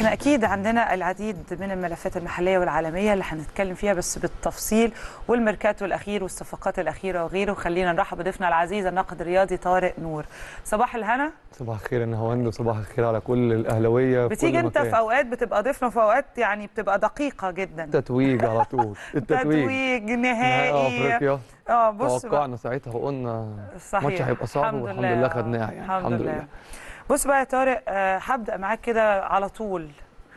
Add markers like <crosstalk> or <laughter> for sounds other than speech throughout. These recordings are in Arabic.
إحنا أكيد عندنا العديد من الملفات المحلية والعالمية اللي هنتكلم فيها بس بالتفصيل والميركاتو الأخير والصفقات الأخيرة وغيره. خلينا نرحب بضيفنا العزيز الناقد الرياضي طارق نور. صباح الهنا. صباح الخير يا نهاوند وصباح الخير على كل الاهلاويه بتيجي أنت. في أوقات بتبقى ضيفنا في أوقات يعني بتبقى دقيقة جدا. تتويج على طول. <laughs> التتويج. تتويج نهائي أفريقيا. آه بص. توقعنا ساعتها وقلنا صحيح. الماتش هيبقى صعب الحمد والحمد لله. خدناها يعني. الحمد لله. بص بقى يا طارق آه، هبدأ معاك كده على طول.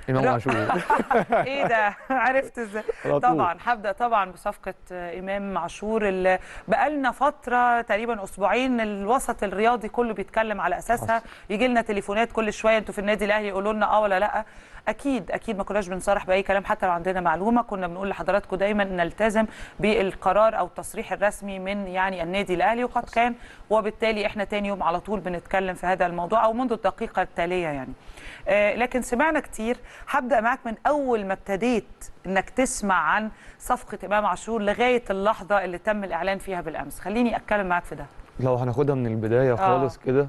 إمام عاشور. <laughs> إيه ده؟ <laughs> عرفت إزاي. طبعا هبدأ طبعا بصفقة آه، إمام عاشور اللي بقالنا فترة تقريبا أسبوعين الوسط الرياضي كله بيتكلم على أساسها. يجي لنا تليفونات كل شوية أنتوا في النادي الأهلي يقولوا لنا آه ولا لأ. أكيد أكيد ما كناش بنصرح بأي كلام حتى لو عندنا معلومة. كنا بنقول لحضراتكم دايما نلتزم بالقرار أو التصريح الرسمي من يعني النادي الأهلي. وقد كان وبالتالي إحنا تاني يوم على طول بنتكلم في هذا الموضوع أو منذ الدقيقة التالية يعني. آه، لكن سمعنا كتير. هبدأ معاك من أول ما ابتديت إنك تسمع عن صفقة إمام عاشور لغاية اللحظة اللي تم الإعلان فيها بالأمس. خليني أتكلم معاك في ده. لو هناخدها من البداية خالص كده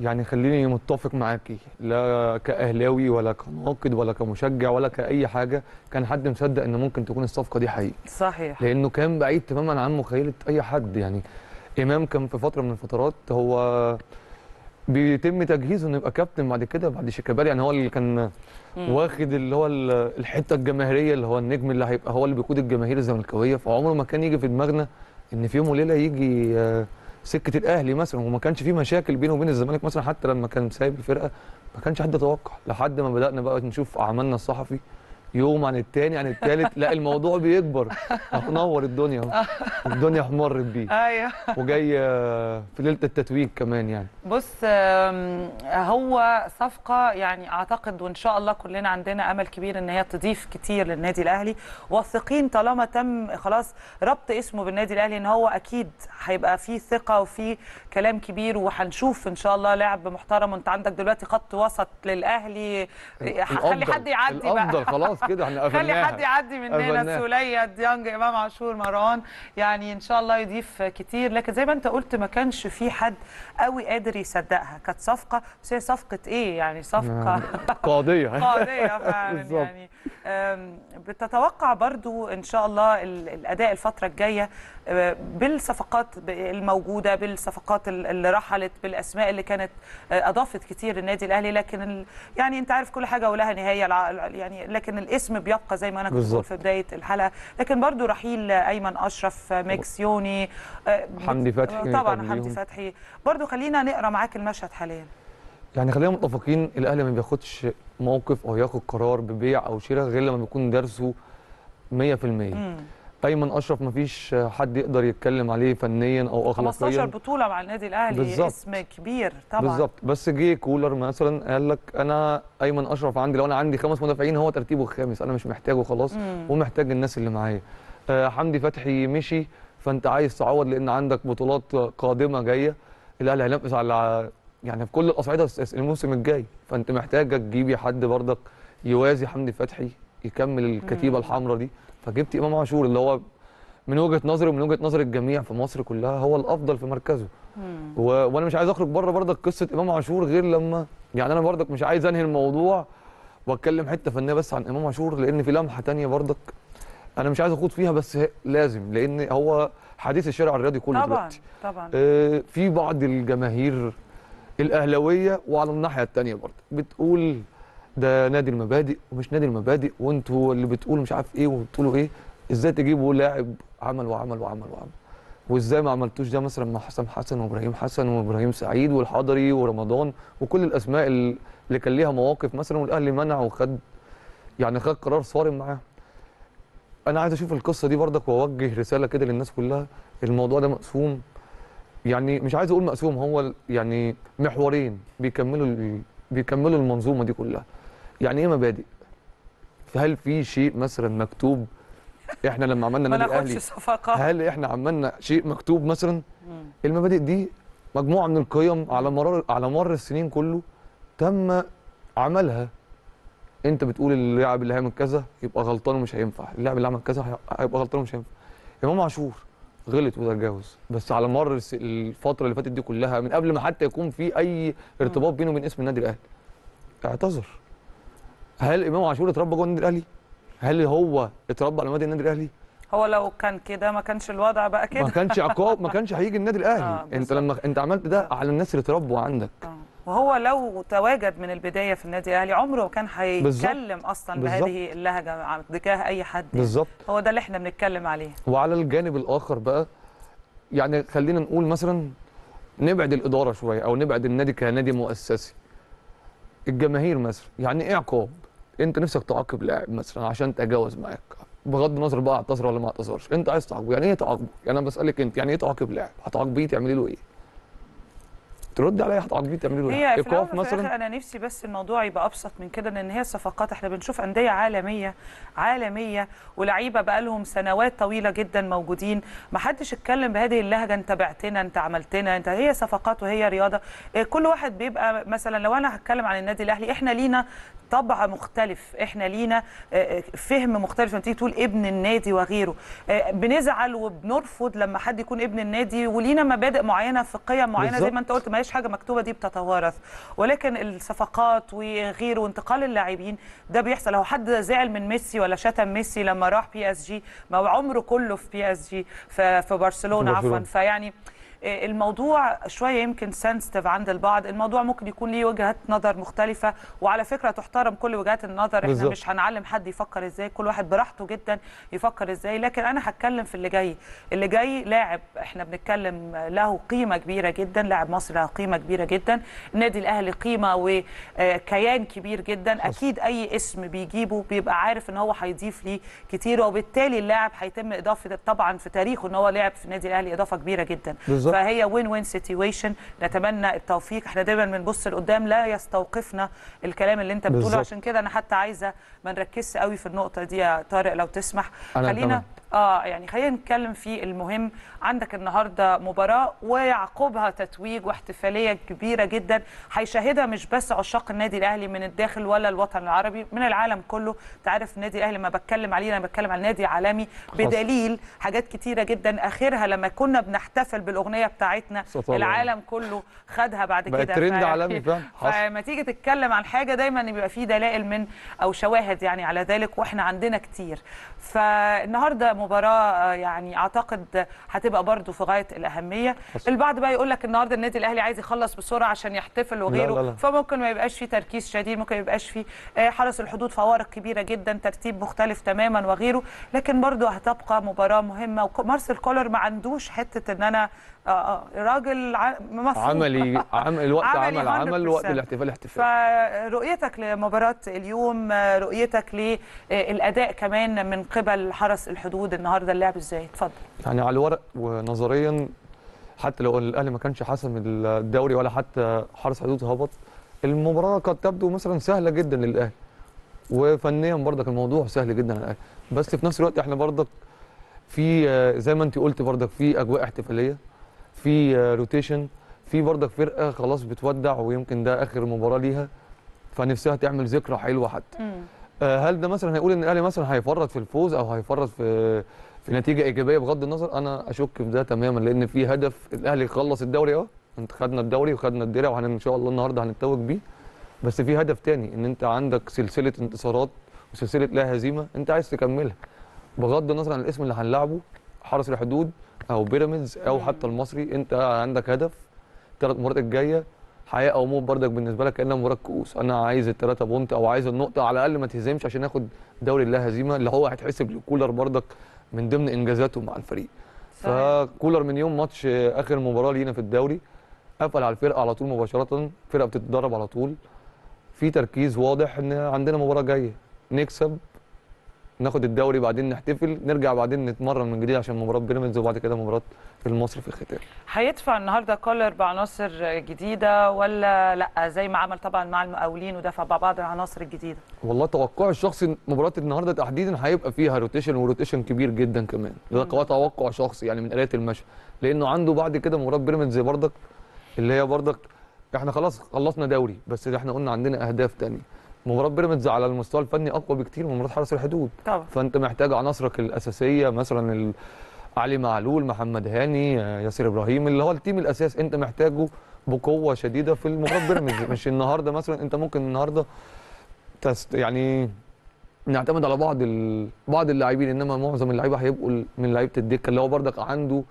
يعني خليني متفق معاكي لا كأهلاوي ولا كناقد ولا كمشجع ولا كأي حاجة كان حد مصدق إن ممكن تكون الصفقة دي حقيقي صحيح. لأنه كان بعيد تماما عن مخيلة أي حد. يعني إمام كان في فترة من الفترات هو بيتم تجهيزه إنه يبقى كابتن بعد كده بعد شيكابالا. يعني هو اللي كان واخد اللي هو ال- الحتة الجماهيرية اللي هو النجم اللي هيبقى هو اللي بيقود الجماهير الزملكاوية. فعمره ما كان يجي في دماغنا إن في يوم وليلة يجي آه، سكة الأهلي مثلا وما كانش في مشاكل بينه وبين الزمالك مثلا حتى لما كان سايب الفرقة ما كانش حد يتوقع. لحد ما بدأنا بقى نشوف أعمالنا الصحفي يوم عن التاني عن التالت لا الموضوع بيكبر. نور الدنيا. الدنيا حمرت بيه. أيوه. وجاي آه، في ليلة التتويج كمان يعني. بص هو صفقة يعني أعتقد وإن شاء الله كلنا عندنا أمل كبير إن هي تضيف كتير للنادي الأهلي. واثقين طالما تم خلاص ربط اسمه بالنادي الأهلي إن هو أكيد هيبقى فيه ثقة وفيه كلام كبير وهنشوف إن شاء الله لعب محترم. وأنت عندك دلوقتي خط وسط للأهلي. خلي حد يعدي الأفضل بقى خلاص. كده إحنا خلي قفلناها. حد يعدي مننا. سولية ديانج إمام عاشور مروان. يعني إن شاء الله يضيف كتير. لكن زي ما أنت قلت ما كانش في حد قوي قادر يصدقها. كانت صفقة بس هي صفقة إيه؟ يعني صفقة قاضية. <laughs> قاضية فعلا. يعني بتتوقع برضو إن شاء الله ال- الأداء الفترة الجاية أه، بالصفقات الموجودة بالصفقات ال- اللي رحلت بالأسماء اللي كانت أه، أضافت كتير للنادي الأهلي لكن ال- يعني أنت عارف كل حاجة ولها نهاية يعني لكن الاسم بيبقى زي ما أنا كنت بقول. في بداية الحلقة لكن برضو رحيل أيمن أشرف ميكسيوني أه، حمدي فتحي طبعا. حمدي فتحي برضو خلينا نقرأ معاك المشهد حاليا يعني خلينا متفقين الأهلي ما بياخدش موقف أو ياخد قرار ببيع أو شراء غير لما بيكون درسه 100% مم. أيمن أشرف ما فيش حد يقدر يتكلم عليه فنيا أو 15 اخلاقيا بطولة مع النادي الأهلي بالظبط. اسم كبير طبعا بالظبط بس جه كولر مثلا قال لك أنا أيمن أشرف عندي لو أنا عندي خمس مدافعين هو ترتيبه الخامس أنا مش محتاجه خلاص مم. ومحتاج الناس اللي معايا آه حمدي فتحي مشي فأنت عايز تعوض لأن عندك بطولات قادمة جاية الأهلي هينافس على يعني في كل الأصعدة الموسم الجاي. فأنت محتاج تجيبي حد برضك يوازي حمدي فتحي يكمل الكتيبة مم. الحمراء دي. فجبت إمام عاشور اللي هو من وجهة نظري ومن وجهة نظر الجميع في مصر كلها هو الأفضل في مركزه. و... وأنا مش عايز أخرج بره برضك قصة إمام عاشور غير لما يعني أنا برضك مش عايز أنهي الموضوع وأتكلم حتة فنية بس عن إمام عاشور لأن في لمحة تانية برضك أنا مش عايز أخوض فيها بس لازم لأن هو حديث الشارع الرياضي كله طبعا دلوقتي. طبعا. آه، في بعض الجماهير الأهلاوية وعلى الناحية الثانية برضه. بتقول ده نادي المبادئ ومش نادي المبادئ وانتوا اللي بتقولوا مش عارف إيه وبتقولوا إيه. إزاي تجيبوا لاعب عمل وعمل وعمل وعمل؟ وإزاي ما عملتوش ده مثلا مع حسام حسن وإبراهيم حسن وإبراهيم سعيد والحضري ورمضان وكل الأسماء ال- اللي كان ليها مواقف مثلا والأهلي منع وخد يعني خد قرار صارم معاه. أنا عايز أشوف القصة دي برضك وأوجه رسالة كده للناس كلها. الموضوع ده مقسوم. يعني مش عايز أقول مقسوم هو يعني محورين بيكملوا بيكملوا المنظومة دي كلها. يعني إيه مبادئ؟ فهل في شيء مثلا مكتوب؟ إحنا لما عملنا ناخدش الأهلي هل إحنا عملنا شيء مكتوب مثلا. المبادئ دي مجموعة من القيم على مر على مر السنين كله تم عملها. أنت بتقول اللاعب اللي هيعمل كذا يبقى غلطان ومش هينفع اللاعب اللي عمل كذا هي- هيبقى غلطان ومش هينفع. إمام عاشور غلط وتجاوز بس على مر الفترة اللي فاتت دي كلها من قبل ما حتى يكون في أي ارتباط بينه وبين اسم النادي الأهلي. اعتذر. هل إمام عاشور اتربى جوه النادي الأهلي؟ هل هو اتربى على نادي النادي الأهلي؟ هو لو كان كده ما كانش الوضع بقى ما كده كانش عقاب ما <laughs> كانش هيجي النادي الأهلي. آه، أنت. لما أنت عملت ده على الناس اللي اتربوا عندك. آه. وهو لو تواجد من البداية في النادي الأهلي عمره كان هيتكلم أصلا بالظبط. بهذه اللهجة تجاه أي حد يعني. بالظبط. هو ده اللي إحنا بنتكلم عليه. وعلى الجانب الآخر بقى يعني خلينا نقول مثلا نبعد الإدارة شوية أو نبعد النادي كنادي مؤسسي. الجماهير مثلا يعني إيه عقاب؟ أنت نفسك تعاقب لاعب مثلا عشان تجاوز معاك. بغض النظر بقى اعتذر ولا ما اعتذرش. أنت عايز تعاقبه يعني إيه تعاقبه؟ يعني أنا بسألك أنت يعني إيه تعاقب لاعب؟ هتعاقبيه تعملي له إيه؟ ترد عليا هتعاقبيه تعملي له هي ايقاف مثلا؟ أنا نفسي بس الموضوع يبقى أبسط من كده لأن هي صفقات إحنا بنشوف أندية عالمية عالمية ولعيبة بقى لهم سنوات طويلة جدا موجودين. ما حدش اتكلم بهذه اللهجة أنت بعتنا أنت عملتنا أنت هي صفقات وهي رياضة. إيه، كل واحد بيبقى مثلا لو أنا هتكلم عن النادي الأهلي إحنا لينا طبع مختلف إحنا لينا آه، آه، فهم مختلف. لما تيجي تقول ابن النادي وغيره آه، بنزعل وبنرفض لما حد يكون ابن النادي ولينا مبادئ معينة في قيم معينة زي بالظبط. ما أنت قلت ما هيش حاجة مكتوبة دي بتتوارث. ولكن الصفقات وغيره وانتقال اللاعبين ده بيحصل. لو حد زعل من ميسي ولا شتم ميسي لما راح PSG ما عمره كله في PSG في برشلونة. عفوا. فيعني الموضوع شوية يمكن sensitive عند البعض. الموضوع ممكن يكون ليه وجهات نظر مختلفة وعلى فكرة تحترم كل وجهات النظر. إحنا. مش هنعلم حد يفكر إزاي كل واحد براحته جدا يفكر إزاي. لكن أنا هتكلم في اللي جاي. اللي جاي لاعب إحنا بنتكلم له قيمة كبيرة جدا لاعب مصري له قيمة كبيرة جدا. النادي الأهلي قيمة وكيان كبير جدا. أكيد أي اسم بيجيبه بيبقى عارف إن هو هيضيف ليه كتير وبالتالي اللاعب هيتم إضافة طبعا في تاريخه إن هو لعب في النادي الأهلي إضافة كبيرة جدا. بالظبط. فهي وين وين سيتويشن نتمنى التوفيق إحنا دايما بنبص لقدام لا يستوقفنا الكلام اللي أنت بتقوله. عشان كده أنا حتى عايزة ما نركزش قوي في النقطة دي يا طارق لو تسمح خلينا. آه يعني خلينا نتكلم في المهم. عندك النهارده مباراة ويعقبها تتويج واحتفالية كبيرة جدا. هيشاهدها مش بس عشاق النادي الأهلي من الداخل ولا الوطن العربي من العالم كله. أنت عارف النادي الأهلي ما بتكلم عليه أنا بتكلم على نادي عالمي بدليل حاجات كتيرة جدا. آخرها لما كنا بنحتفل بالأغنية بتاعتنا. العالم كله خدها بعد كده. ترند عالمي. <laughs> حصل. فلما تيجي تتكلم عن حاجة دايما بيبقى فيه دلائل من أو شواهد يعني على ذلك وإحنا عندنا كتير. فالنهاردة مباراة آه، يعني أعتقد هتبقى برضو في غاية الأهمية حصل. البعض بقى يقول لك النهارده النادي الأهلي عايز يخلص بسرعة عشان يحتفل وغيره لا، لا. فممكن ما يبقاش فيه تركيز شديد ممكن ما يبقاش فيه آه، حرس الحدود فوارق كبيرة جدا ترتيب مختلف تماما وغيره لكن برضو هتبقى مباراة مهمة ومارسيل كولر ما عندوش حتة إن أنا آه، آه، راجل مفروض عملي عمل الوقت عملي عمل عمل 100%. وقت الاحتفال احتفال فرؤيتك لمباراة اليوم رؤيتك للأداء كمان من قبل حرس الحدود النهاردة اللعب إزاي اتفضل. يعني على الورق ونظريا حتى لو الأهلي ما كانش حسم الدوري ولا حتى حرس حدود هبط المباراة قد تبدو مثلا سهلة جدا للأهلي. وفنيا برضك الموضوع سهل جدا للأهلي. بس في نفس الوقت إحنا برضك في آه، زي ما انت قلت برضك في أجواء احتفالية. في آه، روتيشن في برضك فرقة خلاص بتودع ويمكن ده آخر مباراة ليها فنفسها تعمل ذكرى حلوة حتى. آه، هل ده مثلا هيقول إن الأهلي مثلا هيفرط في الفوز أو هيفرط في في نتيجة إيجابية؟ بغض النظر أنا أشك في ده تماما لأن في هدف الأهلي يخلص الدوري أهو أنت خدنا الدوري وخدنا الدرع وان شاء الله النهارده هنتوج بيه. بس في هدف تاني إن أنت عندك سلسلة انتصارات وسلسلة لا هزيمة أنت عايز تكملها. بغض النظر عن الاسم اللي هنلعبه حرس الحدود أو بيراميدز أو. حتى المصري أنت عندك هدف ثلاث مباريات الجاية حياة أو موت برضك بالنسبة لك كانها مباراه كؤوس أنا عايز الثلاثه بونت أو عايز النقطة على الأقل ما تهزمش عشان اخد دوري اللا هزيمة اللي هو هيتحسب لكولر برضك من ضمن إنجازاته مع الفريق صحيح. فكولر من يوم ماتش آخر مباراة لينا في الدوري قفل على الفرقة على طول مباشرة الفرقه بتتدرب على طول في تركيز واضح إن عندنا مباراة جاية نكسب ناخد الدوري بعدين نحتفل نرجع بعدين نتمرن من جديد عشان مباراة بيراميدز وبعد كده مباراة المصري في الختام. هيدفع النهارده كولر بعناصر جديدة ولا لأ؟ زي ما عمل طبعا مع المقاولين ودفع ببعض العناصر الجديدة. والله توقعي الشخصي مباراة النهارده تحديدا هيبقى فيها rotation و rotation كبير جدا كمان. ده. توقع شخصي يعني من قرايه المشهد لأنه عنده بعد كده مباراة بيراميدز برضك اللي هي برضك إحنا خلاص خلصنا دوري بس إحنا قلنا عندنا أهداف تانية. مباراة بيراميدز على المستوى الفني أقوى بكتير من مباراة حرس الحدود. طبعا. فأنت محتاج عناصرك الأساسية مثلا علي معلول محمد هاني ياسر إبراهيم اللي هو التيم الأساس أنت محتاجه بقوة شديدة في المباراة <laughs> بيراميدز. مش النهارده مثلا أنت ممكن النهارده تست يعني نعتمد على بعض ال... بعض اللاعبين إنما معظم اللعيبة هيبقوا من لعيبة الدكة اللي هو برضك عنده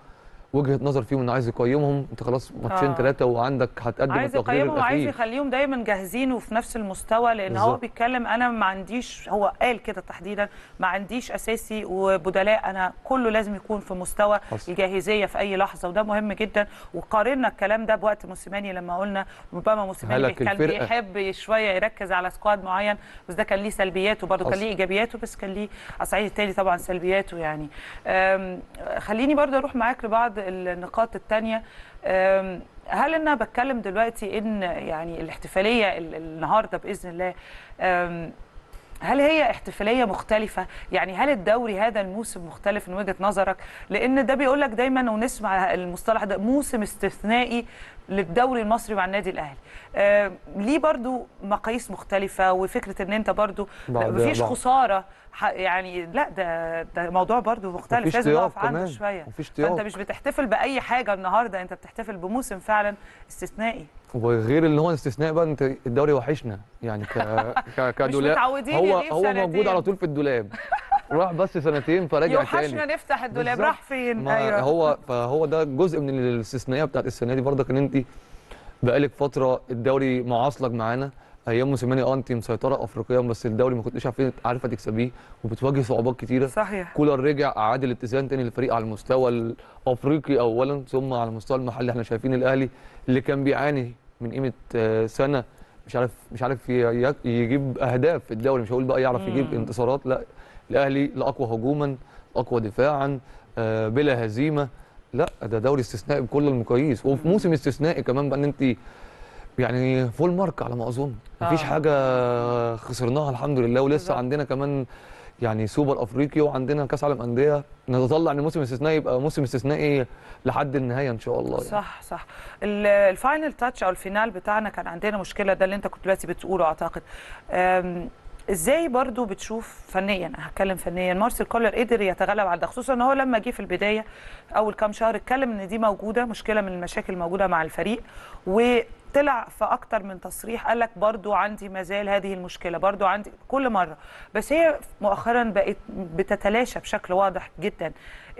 وجهة نظر فيهم انه عايز يقيمهم أنت خلاص ماتشين آه. ثلاثة وعندك هتقدم عايز يقيمهم وعايز يخليهم دايما جاهزين وفي نفس المستوى لأن هو بالظبط. بيتكلم أنا ما عنديش هو قال كده تحديدا ما عنديش أساسي وبدلاء أنا كله لازم يكون في مستوى حصل. الجاهزية في أي لحظة وده مهم جدا وقارنا الكلام ده بوقت موسيماني لما قلنا ربما موسيماني كان. بيحب شوية يركز على سكواد معين بس ده كان ليه سلبياته برضه كان. ليه إيجابياته بس كان ليه على الصعيد التاني طبعا سلبياته يعني خليني برضه أروح معاك لبعض النقاط التانية أم، هل أنا بتكلم دلوقتي إن يعني الاحتفالية ال- النهارده بإذن الله هل هي احتفالية مختلفة؟ يعني هل الدوري هذا الموسم مختلف من وجهة نظرك؟ لأن ده بيقول لك دايما ونسمع المصطلح ده موسم استثنائي للدوري المصري مع النادي الأهلي. آه ليه برضو مقاييس مختلفة؟ وفكرة إن أنت برضو مفيش. خسارة يعني لا ده ده موضوع برضو مختلف لازم نقف عنده كمان. شوية. مفيش فأنت طياب. مش بتحتفل بأي حاجة النهارده أنت بتحتفل بموسم فعلا استثنائي. وغير اللي هو الاستثناء بقى أنت الدوري وحشنا. يعني ك <laughs> ك كدولاب. متعودين هو هو موجود. على طول في الدولاب. راح بس سنتين يوحشنا تاني. نفتح الدولاب. راح فين؟ ما هو فهو ده جزء من الاستثنائية بتاعت السنة دي. برضك إن أنت بقالك فترة الدوري معاصلك معانا. أيام موسيماني آه انت مسيطرة افريقيا بس الدوري ما كنتش عارفة تكسبيه وبتواجه صعوبات كتيرة. صحيح. كولر رجع أعاد الاتزان تاني للفريق على المستوى الأفريقي اولا ثم على المستوى المحلي. إحنا شايفين الأهلي اللي كان بيعاني من قيمة آه، سنة مش عارف مش عارف يجيب أهداف في الدوري. مش هقول بقى يعرف يجيب. انتصارات لا. الأهلي الاقوى هجوما أقوى دفاعا آه، بلا هزيمة. لا ده دوري استثنائي بكل المقاييس. وفي موسم استثنائي كمان بقى إن انت يعني full mark على ما أظن. مفيش آه. حاجة خسرناها الحمد لله. ولسه بالظبط. عندنا كمان يعني سوبر افريقي وعندنا كأس عالم أندية. نتطلع إن موسم استثنائي يبقى موسم استثنائي لحد النهاية إن شاء الله يعني. صح صح. ال- ال final touch أو ال final بتاعنا كان عندنا مشكلة ده اللي أنت كنت دلوقتي بتقوله أعتقد. إزاي برضو بتشوف فنيا؟ هتكلم فنيا. مارسيل كولر قدر يتغلب على ده خصوصا إن هو لما جه في البداية أول كام شهر اتكلم إن دي موجودة مشكلة من المشاكل الموجودة مع الفريق. وطلع في أكتر من تصريح قال لك برضو عندي مازال هذه المشكلة برضو عندي كل مرة. بس هي مؤخرا بقت بتتلاشى بشكل واضح جدا.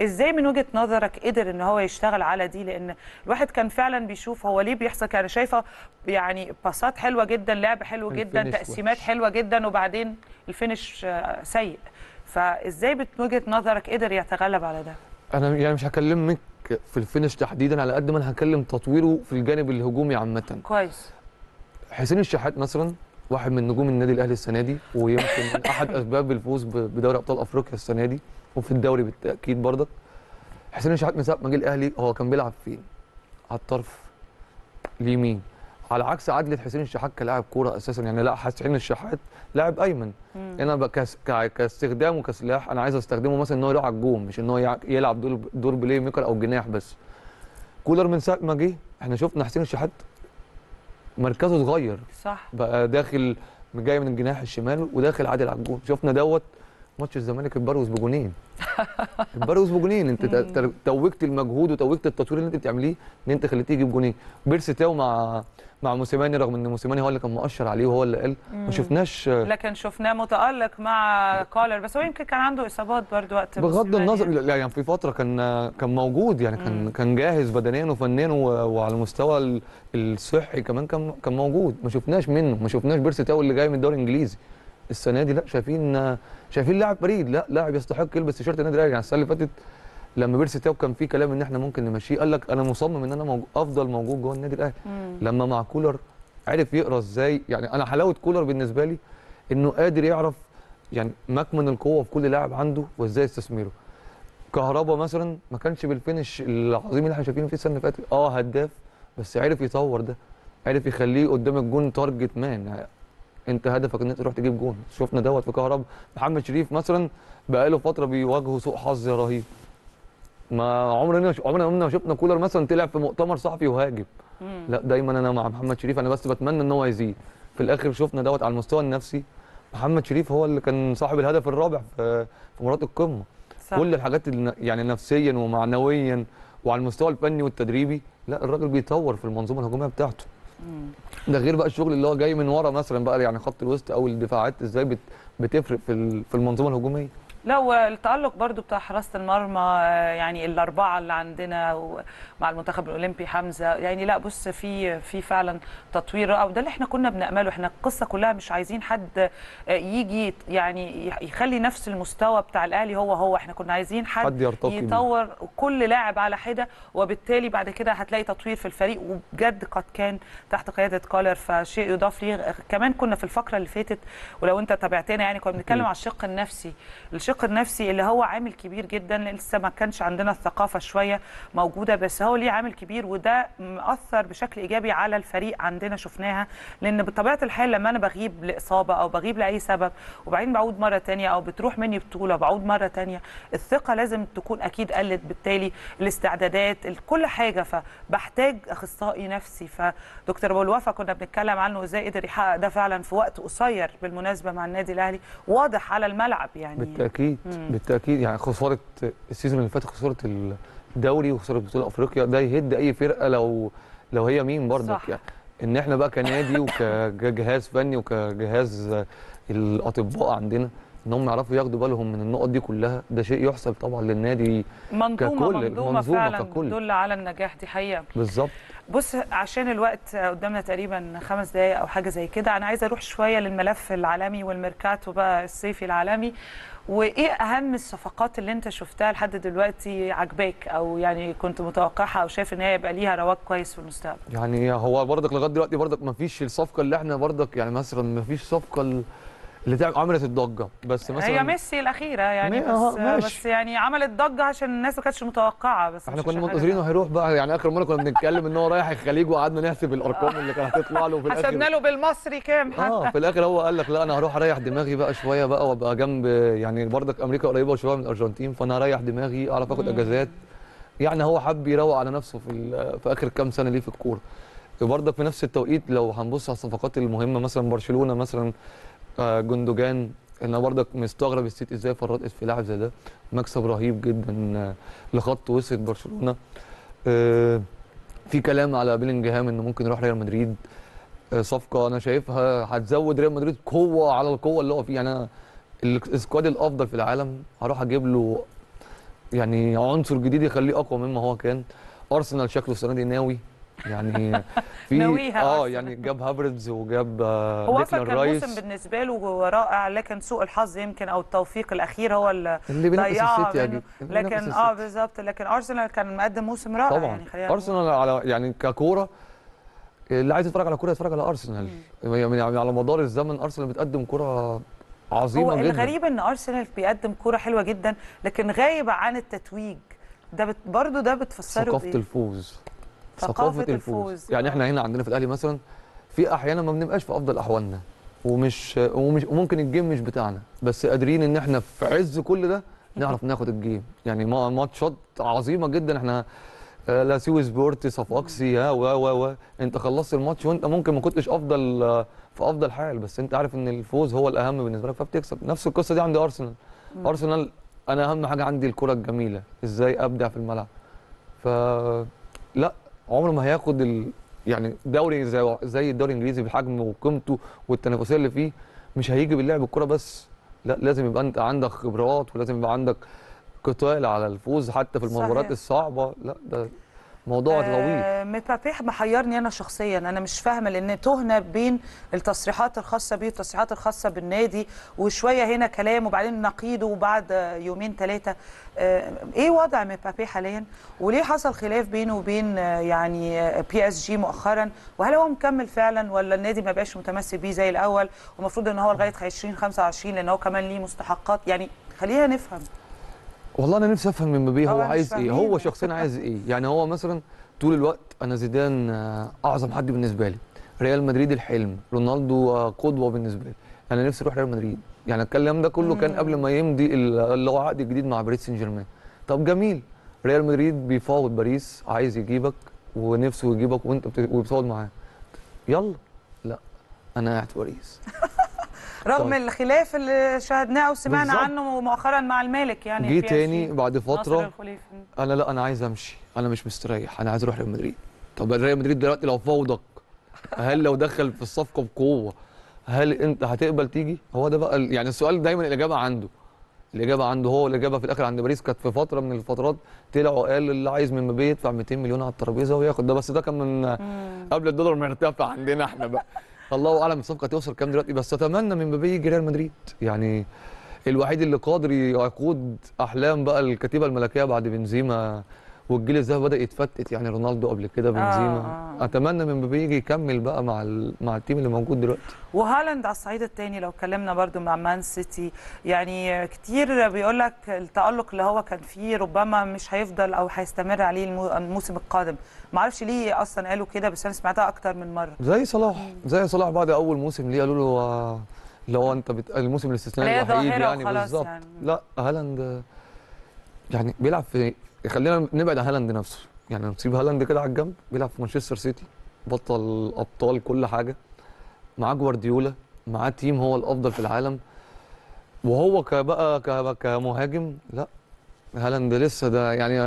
إزاي من وجهة نظرك قدر إن هو يشتغل على دي؟ لأن الواحد كان فعلا بيشوف هو ليه بيحصل. كان شايفة يعني باصات حلوة جدا لعب حلو جدا تقسيمات وحش. حلوة جدا وبعدين الفينش سيء. فإزاي من وجهة نظرك قدر يتغلب على ده؟ أنا يعني مش هكلمك في ال finish تحديدا على قد ما أنا هكلم تطويره في الجانب الهجومي عامة. كويس. حسين الشحات مثلا واحد من نجوم النادي الأهلي السنة دي ويمكن من <laughs> أحد أسباب الفوز بدوري أبطال أفريقيا السنة دي وفي الدوري بالتأكيد برضك. حسين الشحات من ساعه ما جه الأهلي هو كان بيلعب فين؟ على الطرف اليمين. على عكس عدلة حسين الشحات كلاعب كورة أساسا. يعني لا حسين الشحات لاعب أيمن. مم. أنا بقى كس- ك- كاستخدام وكسلاح أنا عايز أستخدمه مثلا إن هو على الجون مش إن هو يلعب دور دور playmaker أو جناح بس. كولر من ساعة ما جه إحنا شفنا حسين الشحات مركزه اتغير. صح. بقى داخل جاي من الجناح الشمال وداخل عادل على الجون. شفنا دوت ماتش الزمالك اتبروز بجونين اتبروز بجونين انت توجت المجهود وتوجت التطوير اللي انت بتعمله ان انت خليته يجيب جونين. بيرسي تاو مع مع موسيماني رغم إن موسيماني هو اللي كان مؤشر عليه وهو اللي قال ما شفناش لكن شفناه متألق مع كولر. بس هو يمكن كان عنده إصابات برضو وقت بغض النظر يعني. لا يعني في فترة كان كان موجود يعني كان كان جاهز بدنيا وفنيا وعلى المستوى ال- الصحي كمان كان كان موجود. ما شفناش منه ما شفناش بيرسي تاو اللي جاي من الدوري الإنجليزي. السنة دي لا شايفين شايفين لاعب فريد لا لاعب يستحق يلبس تيشيرت النادي الأهلي. يعني السنة اللي فاتت لما بيرسي تاو كان في كلام إن إحنا ممكن نمشيه. قال لك أنا مصمم إن أنا موجود أفضل موجود جوه النادي الأهلي. لما مع كولر عرف يقرأ إزاي يعني أنا حلاوة كولر بالنسبة لي إنه قادر يعرف يعني مكمن القوة في كل لاعب عنده وإزاي يستثمره. كهربا مثلا ما كانش بال finish العظيم اللي إحنا شايفينه فيه السنة اللي فاتت. آه هداف بس عرف يطور ده. عرف يخليه قدام الجون target man انت هدفك ان انت تروح تجيب جون. شفنا دوت في كهربا محمد شريف مثلا بقاله فترة بيواجهه سوء حظ رهيب. ما عمرنا عمرنا ما شفنا كولر مثلا طلع في مؤتمر صحفي وهاجم. لا دايما أنا مع محمد شريف. أنا بس بتمنى إن هو يزيد. في الآخر شفنا دوت على المستوى النفسي. محمد شريف هو اللي كان صاحب الهدف الرابع في مباراة القمة. صح. كل الحاجات يعني نفسيا ومعنويا وعلى المستوى الفني والتدريبي لا الراجل بيطور في المنظومة الهجومية بتاعته. ده غير بقى الشغل اللي هو جاي من ورا مثلا بقى يعني خط الوسط أو الدفاعات إزاي بت بتفرق في في المنظومة الهجومية؟ لا والتألق برضو بتاع حراسة المرمى آه، يعني الأربعة اللي عندنا مع المنتخب الأولمبي حمزة. يعني لا بص في في فعلا تطوير أو ده اللي إحنا كنا بنأمله. إحنا القصة كلها مش عايزين حد آه، يجي يعني يخلي نفس المستوى بتاع الأهلي هو هو. إحنا كنا عايزين حد, حد. يطور كل لاعب على حدة وبالتالي بعد كده هتلاقي تطوير في الفريق. وبجد قد كان تحت قيادة كولر فشيء يضاف ليه. كمان كنا في الفقرة اللي فاتت ولو انت تابعتنا يعني كنا بنتكلم. على الشق النفسي. الشق النفسي اللي هو عامل كبير جدا لسه ما كانش عندنا الثقافة شوية موجودة بس هو ليه عامل كبير وده مأثر بشكل إيجابي على الفريق عندنا شفناها. لأن بطبيعة الحال لما أنا بغيب لإصابة أو بغيب لأي سبب وبعدين بعود مرة تانية أو بتروح مني بطولة بعود مرة تانية الثقة لازم تكون أكيد قلت. بالتالي الاستعدادات ال- كل حاجة. فبحتاج أخصائي نفسي. فدكتور أبو الوفا كنا بنتكلم عنه إزاي قدر يحقق ده فعلا في وقت قصير بالمناسبة مع النادي الأهلي واضح على الملعب يعني. بالتأكيد. مم. بالتأكيد يعني خسارة ال season اللي فات خسارة الدوري وخسارة بطولة أفريقيا ده يهد أي فرقة لو لو هي مين برضك. يعني إن إحنا بقى كنادي وكجهاز <laughs> فني وكجهاز الأطباء عندنا إن هم يعرفوا ياخدوا بالهم من النقط دي كلها ده شيء يحسب طبعا للنادي منظومة ككل، منظومة المنظومة فعلا ككل. تدل على النجاح دي حقيقة بالظبط بص عشان الوقت قدامنا تقريبا خمس دقايق أو حاجة زي كده أنا عايزة أروح شوية للملف العالمي والميركاتو بقى الصيفي العالمي وإيه أهم الصفقات اللي أنت شفتها لحد دلوقتي عجباك أو يعني كنت متوقعها أو شايف إن هي يبقى ليها رواج كويس في المستقبل؟ يعني هو برضك لغاية دلوقتي برضك ما فيش الصفقة اللي إحنا برضك يعني مثلا ما فيش صفقه اللي عملت الضجة. بس مثلا هي ميسي الأخيرة يعني ما- آه، بس ماشي. بس يعني عملت ضجة عشان الناس ما كانتش متوقعة بس إحنا كنا منتظرينه هيروح بقى يعني آخر مرة كنا بنتكلم إن هو رايح الخليج وقعدنا نحسب الأرقام اللي كانت هتطلع له في الآخر. حسبنا له بالمصري كام حتى. آه في الآخر هو قال لك لا أنا هروح أريح دماغي بقى شوية بقى وأبقى جنب يعني برضك أمريكا قريبة شوية من الأرجنتين فأنا هريح دماغي أعرف آخد أجازات. يعني هو حب يروق على نفسه في في آخر كام سنة ليه في الكورة. برضك في نفس التوقيت لو هنبص على الصفقات المهمة مثلا برشلونة مثلا آه، جندوجان أنا برضك مستغرب السيتي إزاي فرطت في لاعب زي ده. مكسب رهيب جدا آه، لخط وسط برشلونة. آه، في كلام على بيلينجهام إنه ممكن يروح ريال مدريد. آه، صفقة أنا شايفها هتزود ريال مدريد قوة على القوة اللي هو فيه يعني أنا ال squad الأفضل في العالم هروح أجيب له يعني عنصر جديد يخليه أقوى مما هو كان. أرسنال شكله السنة دي ناوي. يعني <laughs> في آه. يعني جاب هافرتز وجاب آه، هو أصلا كان رايس موسم بالنسبة له رائع لكن سوء الحظ يمكن أو التوفيق الأخير هو اللي ضيعها بينافس لكن آه. بالظبط لكن أرسنال كان مقدم موسم رائع طبعا يعني. أرسنال على يعني ككورة اللي عايز يتفرج على كورة يتفرج على أرسنال يعني على مدار الزمن أرسنال بتقدم كورة عظيمة هو جدا الغريب إن أرسنال بيقدم كورة حلوة جدا لكن غايب عن التتويج ده. برضه ده بتفسره ثقافة؟ الفوز ثقافة الفوز. يعني. إحنا هنا عندنا في الأهلي مثلا في أحيانا ما بنبقاش في أفضل أحوالنا. ومش ومش وممكن الجيم مش بتاعنا. بس قادرين إن إحنا في عز كل ده نعرف ناخد ال game. يعني ما- ماتشات عظيمة جدا. إحنا آه، لا سي إس سبورت صفاقسي ها و و و. انت خلصت الماتش وانت ممكن ما كنتش أفضل آه، في أفضل حال. بس انت عارف إن الفوز هو الأهم بالنسبة لك فبتكسب. نفس القصة دي عند أرسنال. أرسنال أنا أهم حاجة عندي الكرة الجميلة. إزاي أبدع في الملعب. ف لا. عمره ما هياخد ال... يعني دوري زي زي الدوري الإنجليزي بحجم وقيمته والتنافسية اللي فيه. مش هيجي باللعب الكورة بس. لا لازم يبقى أنت عندك خبرات ولازم يبقى عندك قتال على الفوز حتى في المباريات. الصعبة. لا ده موضوع طويل. آه مبابي محيرني أنا شخصيا. أنا مش فاهمة لأن تهنا بين التصريحات الخاصة بيه والتصريحات الخاصة بالنادي وشوية هنا كلام وبعدين نقيضه وبعد يومين ثلاثة آه إيه وضع مبابي حاليا؟ وليه حصل خلاف بينه وبين آه يعني آه بي اس جي مؤخرا؟ وهل هو مكمل فعلا ولا النادي ما بقاش متمسك بيه زي الأول؟ ومفروض إن هو لغاية 2025 لأن هو كمان ليه مستحقات. يعني خلينا نفهم. والله أنا نفسي أفهم من مبابي هو هو عايز إيه. هو شخصيا عايز إيه؟ يعني هو مثلا طول الوقت أنا زيدان آه، أعظم حد بالنسبة لي. ريال مدريد الحلم رونالدو آه، قدوة بالنسبة لي. أنا نفسي أروح ريال مدريد. يعني الكلام ده كله كان قبل ما يمضي ال- اللي هو عقد جديد مع باريس سان جيرمان طب جميل. ريال مدريد بيفاوض باريس عايز يجيبك ونفسه يجيبك وأنت بت- وبتفاوض معاه. يلا. لا أنا قاعد في باريس. <laughs> رغم طيب. الخلاف اللي شاهدناه وسمعنا. عنه مؤخرا مع المالك يعني جه. تاني بعد فترة. أنا لا أنا عايز أمشي. أنا مش مستريح. أنا عايز أروح ريال مدريد. طب ريال مدريد دلوقتي لو فوضك هل لو دخل في الصفقة بقوة هل أنت هتقبل تيجي؟ هو ده بقى يعني السؤال دايما الإجابة عنده. الإجابة عنده هو الإجابة في الآخر عند باريس كانت في فترة من الفترات طلعوا قال اللي عايز من مبابي يدفع 200 مليون على الترابيزة وياخد. ده بس ده كان من قبل الدولار ما يرتفع عندنا إحنا بقى. الله أعلم الصفقه توصل كام دلوقتي بس أتمنى من مبابي يجي ريال مدريد. يعني الوحيد اللي قادر يقود أحلام بقى الكتيبة الملكية بعد بنزيما والجيل الذهبي بدأ يتفتت يعني رونالدو قبل كده بنزيما. آه. أتمنى من مبابي يجي يكمل بقى مع. مع التيم اللي موجود دلوقتي. وهالاند على الصعيد الثاني لو اتكلمنا برضو مع مان سيتي. يعني كتير بيقول لك التألق اللي هو كان فيه ربما مش هيفضل أو هيستمر عليه المو- الموسم القادم. ما أعرفش ليه أصلا قالوا كده بس أنا سمعتها أكتر من مرة. زي صلاح. زي صلاح بعد أول موسم ليه قالوا له آه، اللي هو أنت بت... الموسم الاستثنائي الوحيد يعني. بالظبط. يعني. لا هالاند آه، يعني بيلعب في خلينا نبعد عن هالاند نفسه. يعني نسيب هالاند كده على الجنب بيلعب في مانشستر سيتي بطل أبطال كل حاجة. معاه جوارديولا معاه team هو الأفضل في العالم. وهو كبقى كمهاجم لا هالاند لسه ده يعني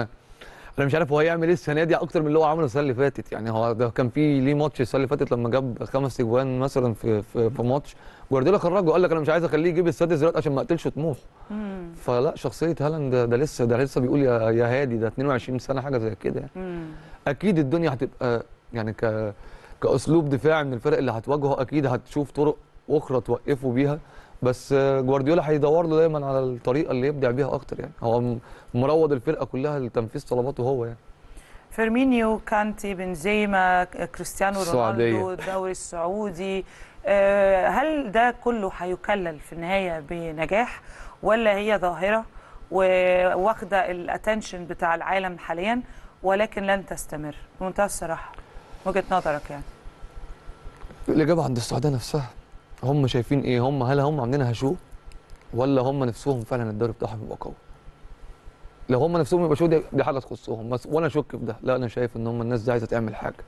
أنا مش عارف هو هيعمل إيه السنة دي أكتر من اللي هو عمله السنة اللي فاتت. يعني هو ده كان في ليه ماتش السنة اللي فاتت لما جاب خمس أجوان مثلا في في, في ماتش. جوارديولا خرجه وقال لك أنا مش عايز أخليه يجيب السادس دلوقتي عشان ما اقتلش طموحه مم. فلا شخصية هالاند ده, لسه ده لسه بيقول يا يا هادي ده 22 سنة حاجة زي كده يعني. أكيد الدنيا هتبقى يعني ك كأسلوب دفاع من الفرق اللي هتواجهه أكيد هتشوف طرق أخرى توقفوا بيها بس جوارديولا هيدور له دايما على الطريقة اللي يبدع بيها أكتر يعني هو مروض الفرقة كلها لتنفيذ طلباته هو يعني فيرمينيو كانتي بنزيما كريستيانو. رونالدو الدوري السعودي هل ده كله هيكلل في النهاية بنجاح ولا هي ظاهرة وواخدة الاتنشن بتاع العالم حاليا ولكن لن تستمر؟ بمنتهى الصراحة وجهة نظرك يعني. الإجابة عند السعودية نفسها. هم شايفين إيه؟ هم هل هم عاملينها شو ولا هم نفسهم فعلا الدوري بتاعهم يبقى قوي؟ لو هم نفسهم يبقى شو دي, دي حاجة تخصهم. بس وأنا اشك في ده. لا أنا شايف إن هم الناس دي عايزة تعمل حاجة.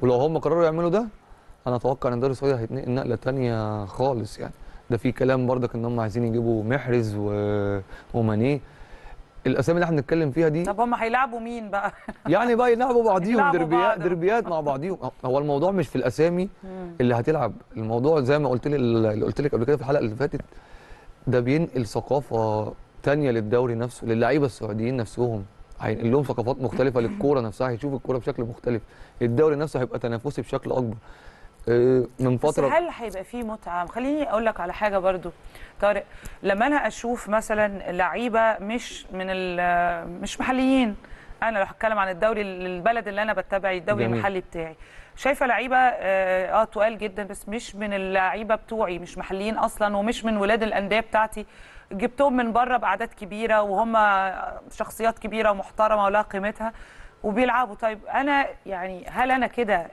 ولو هم قرروا يعملوا ده أنا أتوقع إن الدوري السعودي هيتنقل نقلة تانية خالص يعني. ده في كلام برضك إن هم عايزين يجيبوا محرز و... ومانيه. الأسامي اللي إحنا بنتكلم فيها دي طب هم هيلعبوا مين بقى؟ <laughs> يعني بقى يلعبوا بعضيهم دربيات. دربيات مع بعضيهم. هو الموضوع مش في الأسامي اللي هتلعب. الموضوع زي ما قلت لي اللي قلت لك قبل كده في الحلقة اللي فاتت ده بينقل ثقافة تانية للدوري نفسه للعيبة السعوديين نفسهم. هينقل لهم ثقافات مختلفة للكورة نفسها هيشوف الكورة بشكل مختلف. الدوري نفسه هيبقى تنافسي بشكل أكبر. آه، من بس فترة هل هيبقى فيه متعة؟ خليني أقول لك على حاجة برضو. طارق لما أنا أشوف مثلا لعيبة مش من مش محليين أنا لو هتكلم عن الدوري البلد اللي أنا بتابع الدوري جميل. المحلي بتاعي. شايفة لعيبة آه آه، تقال جدا بس مش من اللعيبة بتوعي مش محليين أصلا ومش من ولاد الأندية بتاعتي. جبتهم من بره بأعداد كبيرة وهم شخصيات كبيرة ومحترمة ولها قيمتها وبيلعبوا. طيب أنا يعني هل أنا كده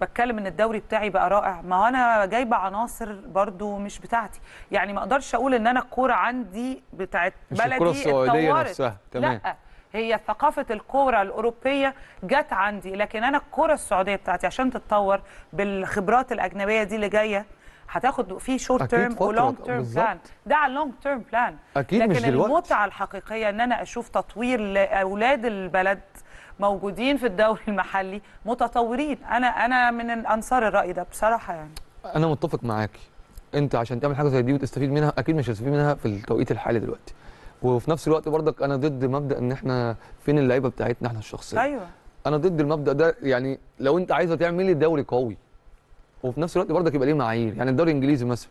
بتكلم إن الدوري بتاعي بقى رائع ما هو أنا جايبه عناصر برضو مش بتاعتي يعني ما أقدرش أقول إن أنا الكورة عندي بتاعت مش بلدي الكرة السعودية اتطورت. نفسها، تمام. لا هي ثقافة الكورة الأوروبية جت عندي لكن أنا الكورة السعودية بتاعتي عشان تتطور بالخبرات الأجنبية دي اللي جاية هتاخد في short term و long term. plan ده على ال long term plan أكيد لكن مش دلوقتي. المتعة الحقيقية إن أنا أشوف تطوير لأولاد البلد موجودين في الدوري المحلي متطورين. أنا أنا من انصار الراي ده بصراحة يعني. أنا متفق معاكي أنت عشان تعمل حاجة زي دي وتستفيد منها أكيد مش هتستفيد منها في التوقيت الحالي دلوقتي. وفي نفس الوقت برضك أنا ضد مبدأ إن إحنا فين اللعيبة بتاعتنا إحنا الشخصية. أيوه. أنا ضد المبدأ ده يعني لو أنت عايزة تعملي دوري قوي وفي نفس الوقت برضك يبقى ليه معايير. يعني الدوري الإنجليزي مثلا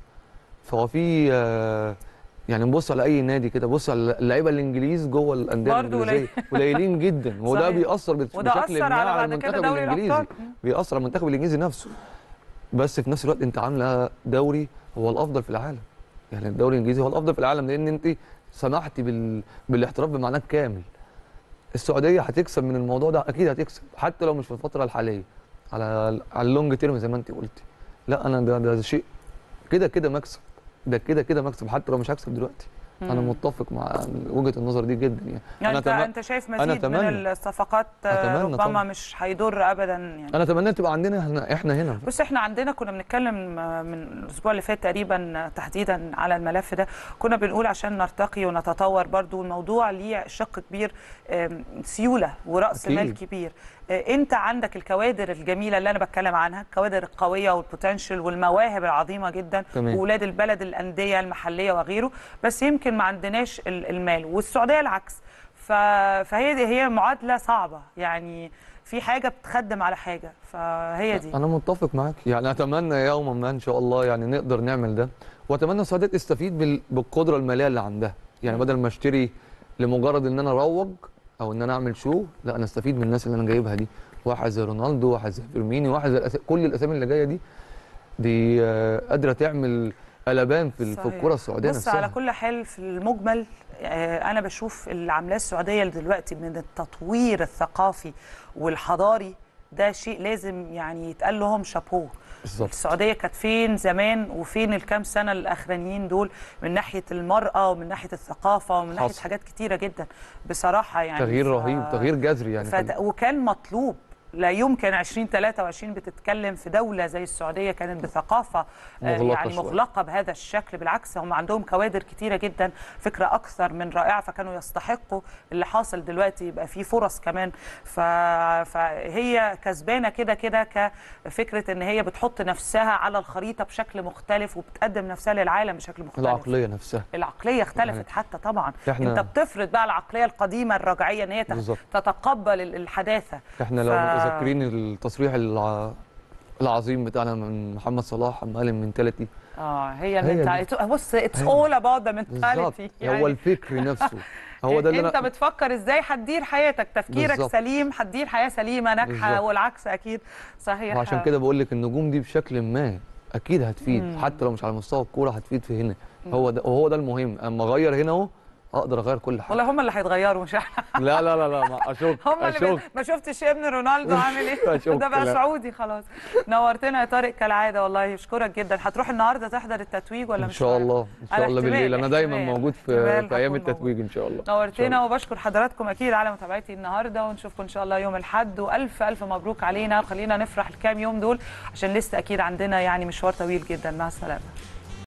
فهو في آه، يعني نبص على أي نادي كده بص على اللعيبة الإنجليز جوه الأندية الإنجليزية <laughs> قليلين جدا. وده. بيأثر بشكل ما على المنتخب الإنجليزي. بيأثر على المنتخب الإنجليزي نفسه. بس في نفس الوقت أنت عاملة دوري هو الأفضل في العالم. يعني الدوري الإنجليزي هو الأفضل في العالم لأن أنت سمحتي بال... بالاحتراف بمعناه الكامل السعودية هتكسب من الموضوع ده أكيد هتكسب حتى لو مش في الفترة الحالية. على على اللونج تيرم زي ما أنت قلتي. لا أنا ده ده شيء كده كده مكسب. ده كده كده مكسب حتى لو مش هكسب دلوقتي أنا مم. متفق مع وجهة النظر دي جدا يعني, يعني انت أتمنى- أنت شايف أنا مزيد من. الصفقات أتمنى ربما طبعاً. مش هيضر ابدا يعني أنا أتمنى تبقى عندنا إحنا إحنا هنا بص إحنا عندنا كنا بنتكلم آه، من الأسبوع اللي فات تقريبا آه، تحديدا على الملف ده كنا بنقول عشان نرتقي ونتطور برضو الموضوع ليه شق كبير سيولة ورأس. مال كبير انت عندك الكوادر الجميلة اللي أنا بتكلم عنها؟ الكوادر القوية والبوتنشال والمواهب العظيمة جدا. واولاد البلد الأندية المحلية وغيره بس يمكن ما عندناش ال- المال. والسعودية العكس. فهي دي هي معادلة صعبة. يعني في حاجة بتخدم على حاجة. فهي دي. أنا متفق معاك. يعني أتمنى يوما ما إن شاء الله يعني نقدر نعمل ده. وأتمنى السعودية تستفيد بال- بالقدرة المالية اللي عندها. يعني بدل ما أشتري لمجرد إن أنا أروج أو إن أنا أعمل show لا أنا أستفيد من الناس اللي أنا جايبها دي واحد زي رونالدو واحد زي فيرمينيو واحد زي الأس... كل الأسامي اللي جاية دي دي آه، قادرة تعمل قلبان في في. الكرة السعودية بص نفسها على كل حال في المجمل آه، أنا بشوف اللي عاملاه السعودية دلوقتي من التطوير الثقافي والحضاري ده شيء لازم يعني يتقال لهم شابوه. بالظبط. السعودية كانت فين زمان وفين الكام سنة الأخرانيين دول من ناحية المرأة ومن ناحية الثقافة ومن ناحية حصل. حاجات كتيرة جدا. بصراحة يعني تغيير ف- رهيب تغيير جذري يعني. فت... وكان مطلوب. لا يمكن 2023 بتتكلم في دولة زي السعودية كانت بثقافة آه، مغلقة يعني شوية. مغلقة بهذا الشكل. بالعكس هم عندهم كوادر كتيرة جدا فكرة أكثر من رائعة فكانوا يستحقوا اللي حاصل دلوقتي يبقى فيه فرص كمان. ف... فهي كسبانة كده كده كفكرة إن هي بتحط نفسها على الخريطة بشكل مختلف وبتقدم نفسها للعالم بشكل مختلف. العقلية نفسها. العقلية اختلفت يعني حتى طبعا. إحنا- أنت بتفرض بقى العقلية القديمة الرجعية إن هي. تتقبل ال- الحداثة. إحنا ف- لو متذكرين التصريح الع... العظيم بتاعنا من محمد صلاح لما قال ال mentality آه هي. ال mentality بص it's all about the mentality هو الفكر نفسه. <laughs> هو ده اللي انت أنا بتفكر إزاي هتدير حياتك؟ تفكيرك بالظبط. سليم هتدير حياة سليمة ناجحة. والعكس أكيد. صحيح. عشان كده بقول لك النجوم دي بشكل ما أكيد هتفيد. مم. حتى لو مش على مستوى الكورة هتفيد في هنا. هو ده وهو ده المهم. أما أغير هنا أهو أقدر أغير كل حاجة. والله هم اللي هيتغيروا مش إحنا. لا لا لا لا ما <laughs> اشك هم اللي اشك بي... ما شفتش ابن رونالدو <laughs> عامل إيه؟ <laughs> ده بقى. سعودي خلاص. نورتنا يا طارق كالعادة والله اشكرك جدا. هتروح النهارده تحضر التتويج ولا إن شاء؟ الله إن شاء الله بالليل. أنا دايما موجود في في أيام. التتويج إن شاء الله. نورتنا. وبشكر حضراتكم أكيد على متابعتي النهارده ونشوفكم إن شاء الله يوم الأحد. وألف ألف مبروك علينا. وخلينا نفرح الكام يوم دول عشان لسه أكيد عندنا يعني مشوار طويل جدا. مع السلامة.